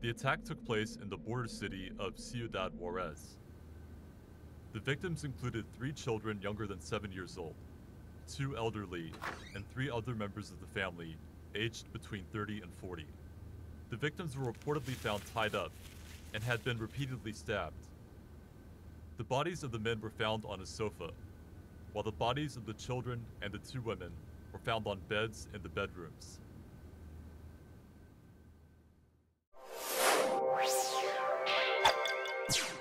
The attack took place in the border city of Ciudad Juarez. The victims included three children younger than seven years old, two elderly, and three other members of the family aged between 30 and 40. The victims were reportedly found tied up and had been repeatedly stabbed. The bodies of the men were found on a sofa, while the bodies of the children and the two women were found on beds in the bedrooms. you.